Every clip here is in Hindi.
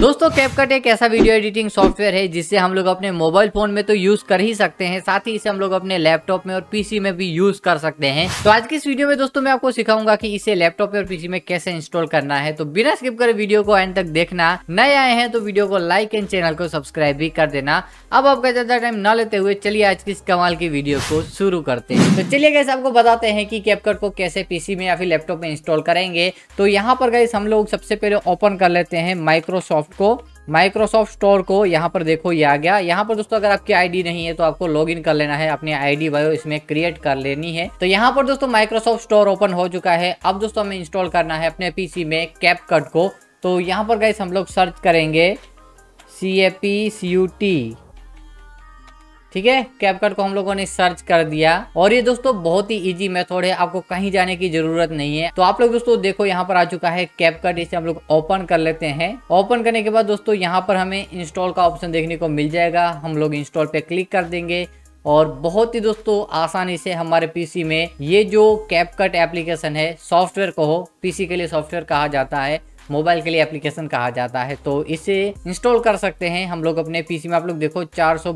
दोस्तों कैपकट एक ऐसा वीडियो एडिटिंग सॉफ्टवेयर है जिससे हम लोग अपने मोबाइल फ़ोन में तो यूज़ कर ही सकते हैं, साथ ही इसे हम लोग अपने लैपटॉप में और पीसी में भी यूज़ कर सकते हैं। तो आज की इस वीडियो में दोस्तों, मैं आपको सिखाऊँगा कि इसे लैपटॉप और पीसी में कैसे इंस्टॉल करना है। तो बिना स्किप करे वीडियो को एंड तक देखना। नए आए हैं तो वीडियो को लाइक एंड चैनल को सब्सक्राइब भी कर देना। अब आपका ज़्यादा टाइम न लेते हुए चलिए आज की इस कमाल की वीडियो को शुरू करते हैं। तो चलिए गैस आपको बताते हैं कि कैपकट को कैसे पीसी में या फिर लैपटॉप में इंस्टॉल करेंगे। तो यहाँ पर गैस हम लोग सबसे पहले ओपन कर लेते हैं माइक्रोसॉफ्ट को माइक्रोसॉफ्ट स्टोर को यहाँ पर देखो ये आ गया। यहाँ पर दोस्तों, अगर आपकी आईडी नहीं है तो आपको लॉगिन कर लेना है, अपनी आईडी बायो इसमें क्रिएट कर लेनी है। तो यहाँ पर दोस्तों माइक्रोसॉफ्ट स्टोर ओपन हो चुका है। अब दोस्तों, हमें इंस्टॉल करना है अपने पीसी में कैप कट को। तो यहाँ पर गए हम लोग सर्च करेंगे C A P C U T ठीक है? कैपकट को हम लोगों ने सर्च कर दिया। और ये दोस्तों बहुत ही इजी मेथड है। आपको कहीं जाने की ज़रूरत नहीं है। तो आप लोग दोस्तों देखो, यहाँ पर आ चुका है कैपकट इसे हम लोग ओपन कर लेते हैं। ओपन करने के बाद दोस्तों, यहाँ पर हमें इंस्टॉल का ऑप्शन देखने को मिल जाएगा। हम लोग इंस्टॉल पे क्लिक कर देंगे। और बहुत ही दोस्तों, आसानी से हमारे पीसी में ये जो कैपकट एप्लीकेशन है सॉफ्टवेयर को पीसी के लिए सॉफ्टवेयर कहा जाता है। मोबाइल के लिए एप्लीकेशन कहा जाता है तो इसे इंस्टॉल कर सकते हैं। हम लोग अपने पीसी में आप लोग देखो, चार सौ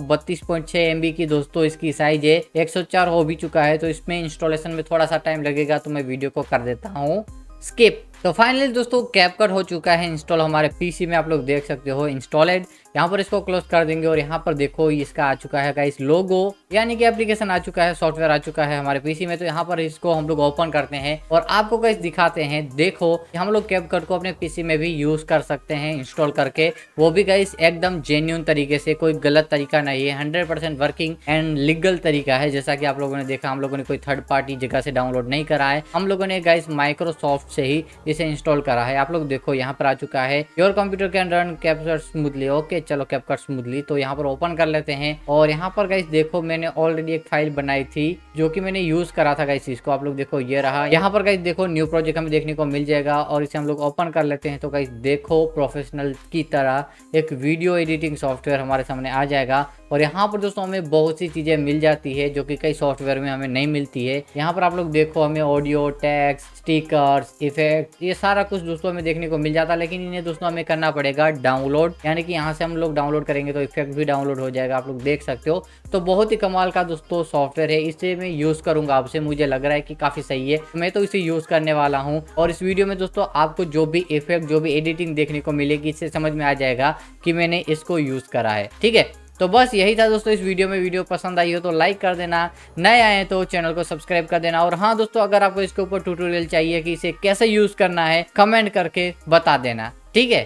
की दोस्तों इसकी साइज़ है, एक सौ चार हो भी चुका है तो इसमें इंस्टॉलेशन में थोड़ा सा टाइम लगेगा तो मैं वीडियो को कर देता हूँ। स्किप तो फाइनली दोस्तों कैपकट हो चुका है इंस्टॉल हमारे पीसी में आप लोग देख सकते हो इंस्टॉलेड यहाँ पर इसको क्लोज कर देंगे और यहाँ पर देखो इसका आ चुका है इस लोगो यानी कि एप्लीकेशन आ चुका है सॉफ्टवेयर आ चुका है हमारे पीसी में। तो यहाँ पर इसको हम लोग ओपन करते हैं और आपको कैसे दिखाते हैं, देखो, हम लोग कैपकट को अपने पीसी में भी यूज़ कर सकते हैं इंस्टॉल करके। वो भी गाइस एकदम जेन्यून तरीके से, कोई गलत तरीका नहीं है। हंड्रेड वर्किंग एंड लीगल तरीका है। जैसा की आप लोगों ने देखा, हम लोगों ने कोई थर्ड पार्टी जगह से डाउनलोड नहीं करा है। हम लोगों ने गाइस माइक्रोसॉफ्ट से ही इसे इंस्टॉल करा है। आप लोग देखो, यहाँ पर आ चुका है। Your computer can run capture smoothly okay चलो कैपकट स्मूथली तो यहाँ पर ओपन कर लेते हैं। और यहाँ पर गाइस देखो, मैंने ऑलरेडी एक फ़ाइल बनाई थी, जो कि मैंने यूज़ करा था गाइस इसको आप लोग देखो, ये रहा। यहाँ पर गाइस देखो न्यू प्रोजेक्ट हमें देखने को मिल जाएगा और इसे हम लोग ओपन कर लेते हैं। तो गाइस देखो प्रोफेशनल की तरह एक वीडियो एडिटिंग सॉफ्टवेयर हमारे सामने आ जाएगा। और यहाँ पर दोस्तों हमें बहुत सी चीज़ें मिल जाती है जो कि कई सॉफ्टवेयर में हमें नहीं मिलती है। यहाँ पर आप लोग देखो हमें ऑडियो टैक्स स्टिकर्स इफ़ेक्ट ये सारा कुछ दोस्तों हमें देखने को मिल जाता है लेकिन इन्हें दोस्तों हमें करना पड़ेगा डाउनलोड यानी कि यहाँ से हम लोग डाउनलोड करेंगे तो इफ़ेक्ट भी डाउनलोड हो जाएगा, आप लोग देख सकते हो। तो बहुत ही कमाल का दोस्तों सॉफ्टवेयर है, इसे मैं यूज़ करूँगा आपसे, मुझे लग रहा है कि काफ़ी सही है। मैं तो इसे यूज़ करने वाला हूँ और इस वीडियो में दोस्तों आपको जो भी इफ़ेक्ट जो भी एडिटिंग देखने को मिलेगी, इससे समझ में आ जाएगा कि मैंने इसको यूज़ करा है। ठीक है? तो बस यही था दोस्तों, इस वीडियो में। वीडियो पसंद आई हो तो लाइक कर देना। नए आए तो चैनल को सब्सक्राइब कर देना। और हाँ दोस्तों, अगर आपको इसके ऊपर ट्यूटोरियल चाहिए कि इसे कैसे यूज़ करना है कमेंट करके बता देना। ठीक है?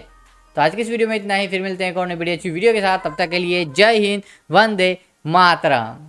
तो आज की इस वीडियो में इतना ही। फिर मिलते हैं कौन बड़ी अच्छी वीडियो के साथ। तब तक के लिए जय हिंद, वंदे मातरम।